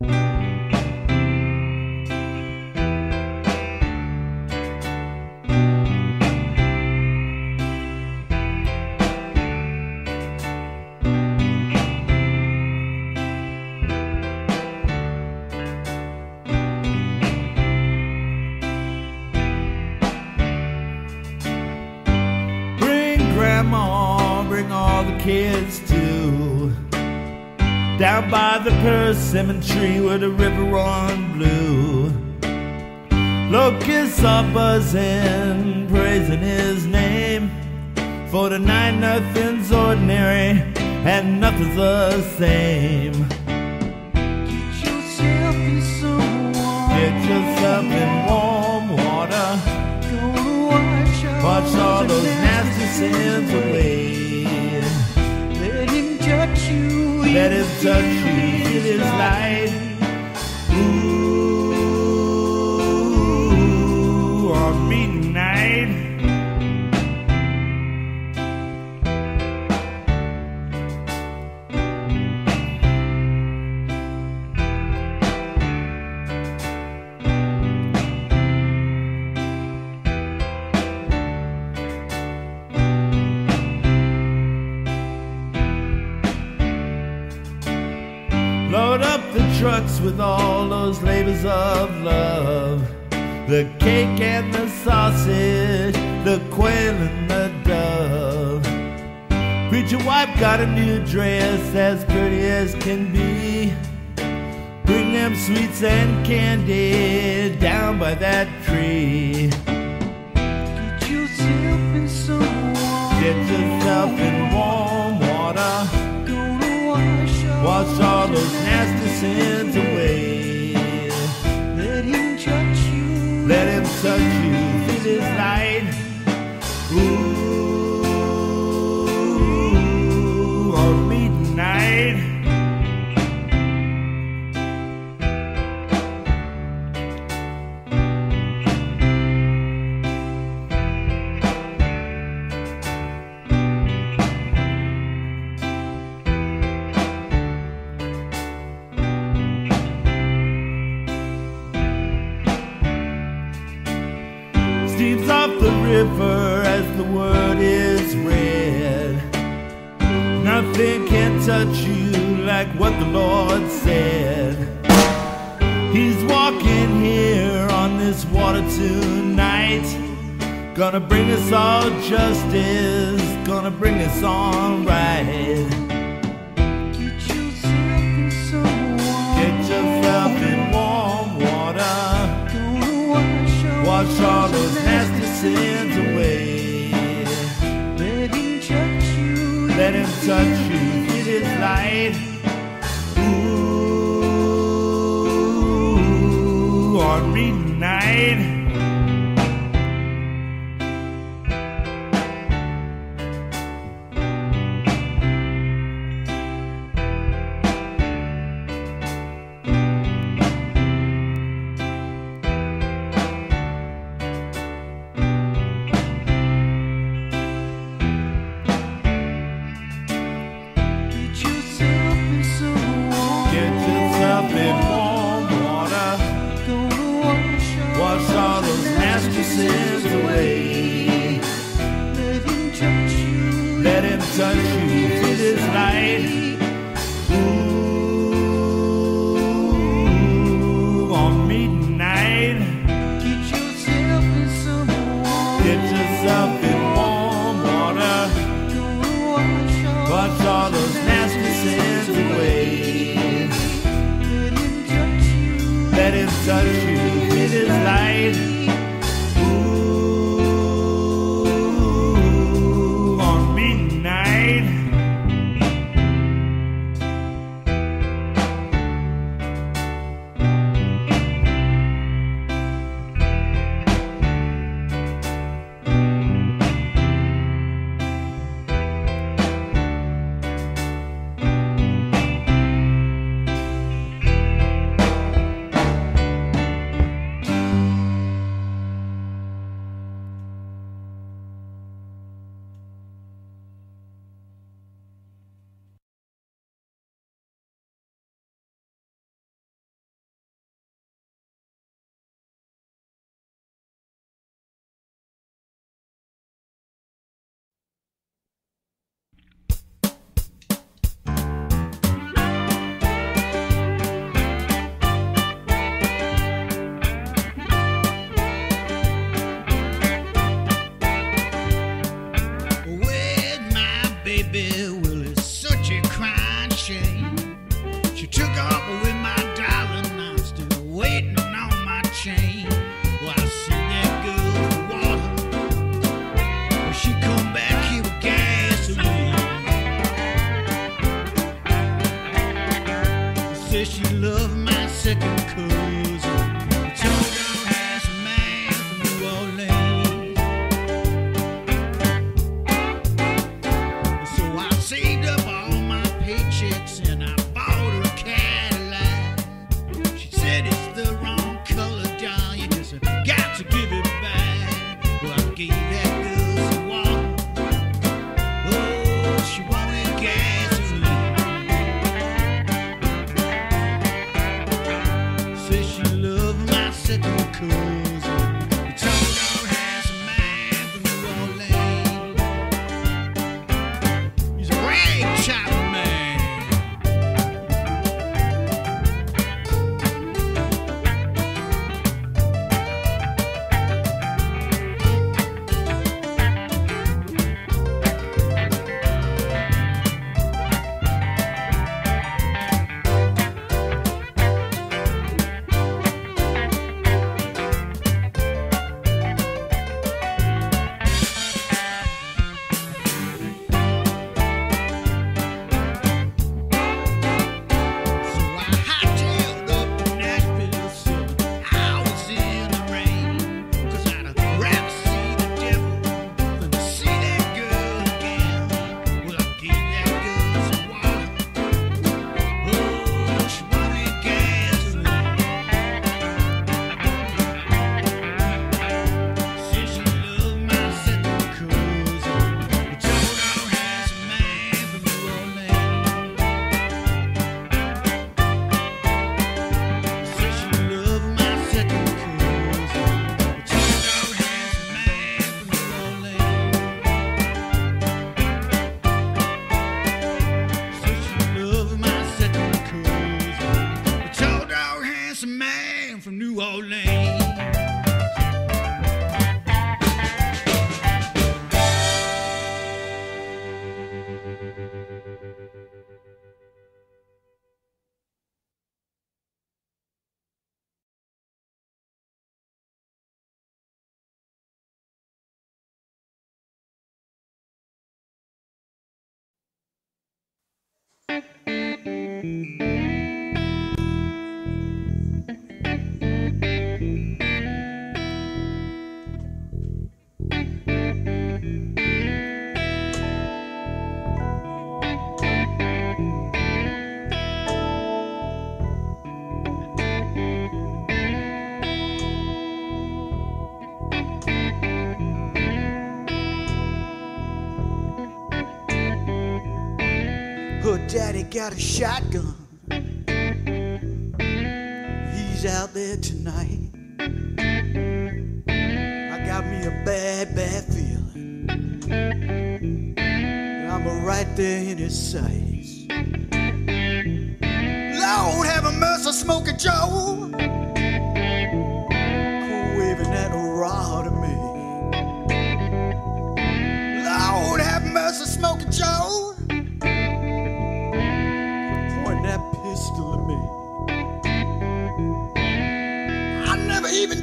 Bring by the persimmon tree where the river run blue. Locusts are buzzing, praising his name. For tonight nothing's ordinary and nothing's the same. Get yourself in some water. Get yourself in warm water. Gonna wash all all those nasty sins away. away. Let him touch you. Let him touch you, feel his light. Trucks with all those labors of love. The cake and the sausage, the quail and the dove. Preacher wife got a new dress as pretty as can be. Bring them sweets and candy down by that tree. Get yourself in some water. Get yourself in warm water. Wash all those nasty sins away. Let him touch you. Let him touch you, feel his said. He's walking here on this water tonight. Gonna bring us all justice, gonna bring us all right. Get yourself in some water. Get yourself in warm water. Gonna wash all Wash all those nasty sins away. Let him touch you. Let him touch touch don't some man from New Orleans. Got a shotgun. He's out there tonight. I got me a bad, bad feeling. I'm right there in his sights. Lord have a mercy, Smoky Joe.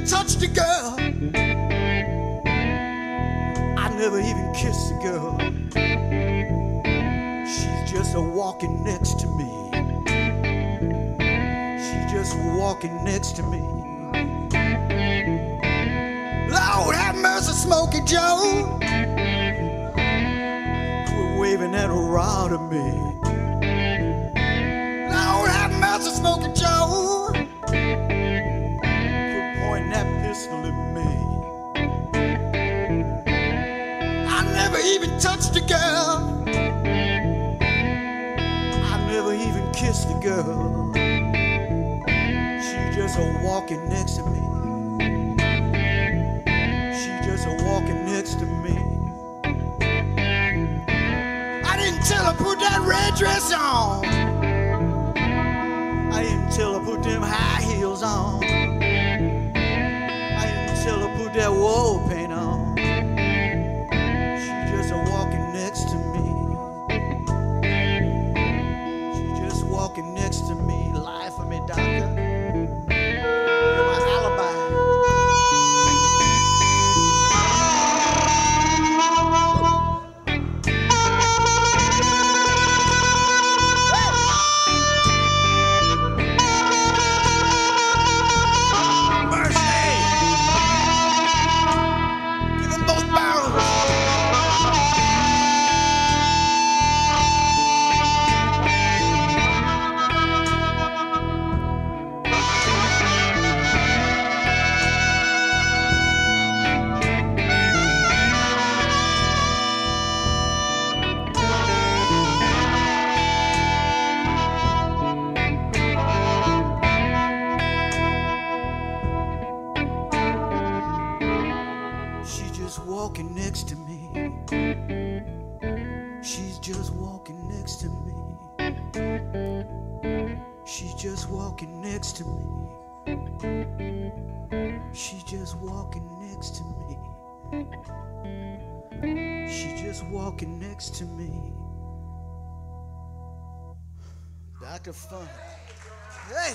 Touched a girl. I never even kissed a girl. She's just a walking next to me. She's just walking next to me. Lord have mercy, Smoky Joe. Quit waving that rod at me. Lord have mercy, Smoky Joe. Even touched a girl. I never even kissed a girl. She just a walking next to me. She just a walking next to me. I didn't tell her put that red dress on. I didn't tell her put them high heels on. I didn't tell her put that wall next to me. She's just walking next to me. She's just walking next to me. She's just walking next to me. She's just walking next to me. Dr. Fun. Hey!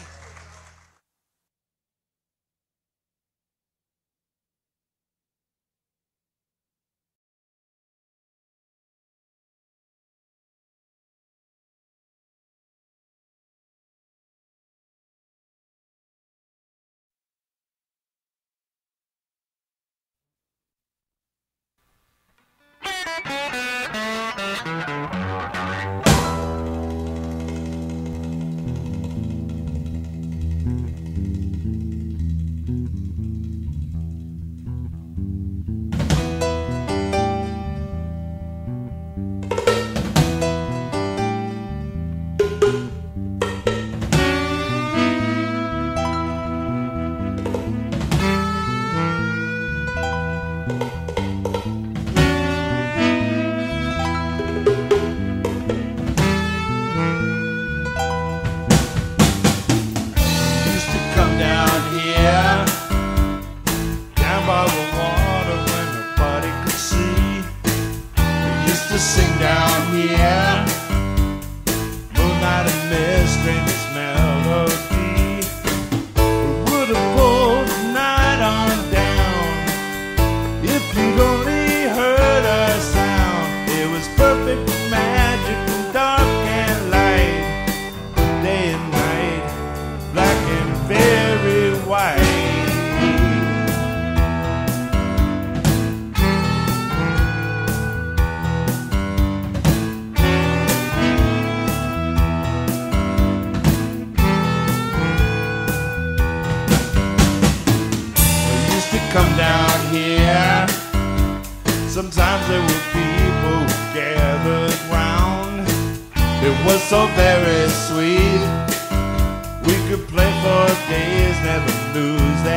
man. days never lose.